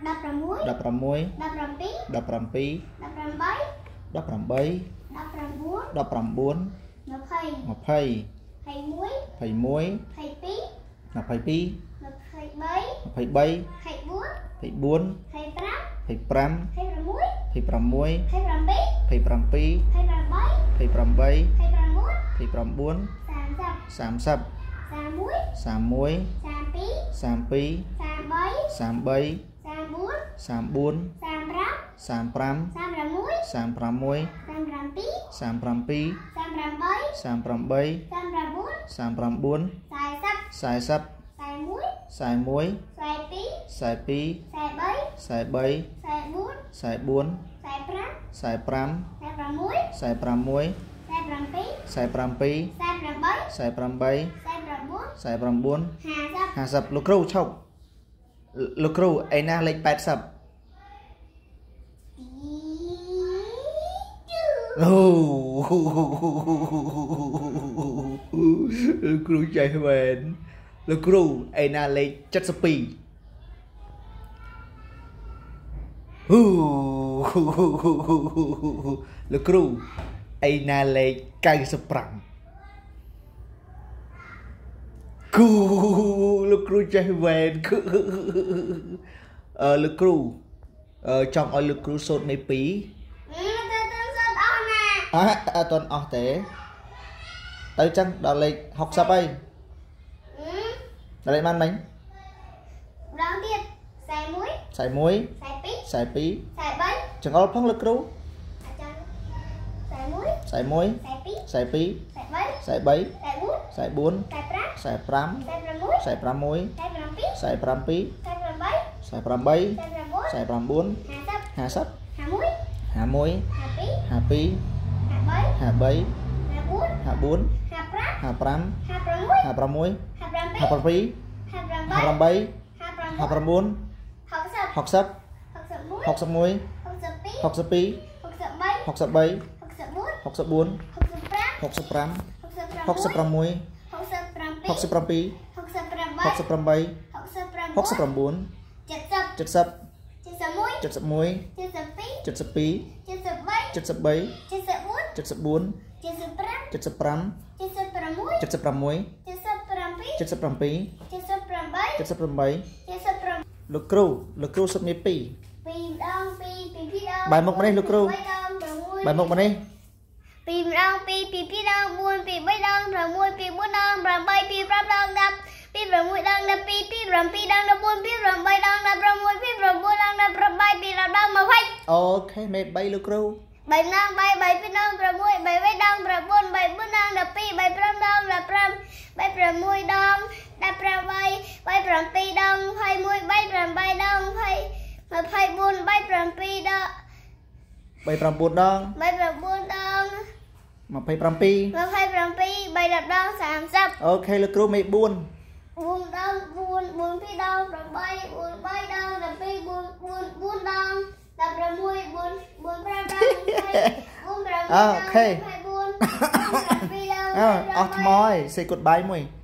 16 16 17 17 18 18 19 19 20 20 21 21 22 22 23 23 24 24 25 25 26 27 27 28 29 30 31 32 32 33 34 35 36 36 37 37 38 39 40 40 41 41 42 43 43 44 45 44 45 46 47 47 48 48 49 49 50 50លោកគ្រូឈប់ លោកគ្រូឯណាលេខ80អូលោកគ្រូចេះមែនលោកគ្រូឯណាលេខ72ហ៊ូលោកគ្រូឯណាលេខ95 គូលោកគ្រូចេះវែនគឺអឺលោកគ្រូអឺចង់ឲ្យលោកគ្រូសូត្រមេ2អ่ะអត់ទាន់អស់ទេទៅចឹងដល់លេខ60ហើយដល់លេខបានមិញដល់ទៀត41 41 42 42 43ចង្អុលផងលោកគ្រូអាចារ្យ41 41 42 42 43 43 44 44 45 46 46 47 47 48 48 49 49 50 50 51 51 52 52 53 54 54 55 56 56 57 57 58 58 60 60 61 62 62 63 63 64 64 65 65 66 67 67 68 68 69 70 70 71 71 72 73 73 74 74 75 75 76 76 77 77 78 78 78លោកគ្រូលោកគ្រូសុំនេះ2ពីរដងពីរពីពីរដងបែរមុខមកនេះលោកគ្រូបីដង6បែរមុខមកនេះពីរដងពីរពីពីរដង4ពី3ដង6ពី4ដង 8ពី5ដង10ពី6ដង12ពី7ដង14ពី8ដង16ពី9ដង18ពី10ដង20អូខេមេ3លោកគ្រូបីដង3 3ពីរដង6 3 3ដង9 3 4ដង12 3 5ដង12 3 7ដង15 3 6ដង16ដង18ដង21 3 8ដង20 24 3 7ដង39ដង39ដង27 27 3 10ដង30អូខេលោកគ្រូមេ4 4ដង4 4ពីរដង8 4 3ដង12 4 4 4ដង16 4 4 5ដង20អូខេ24ដងអើអស់ថ្មហើយសេគុតបាយមួយ Goodbye.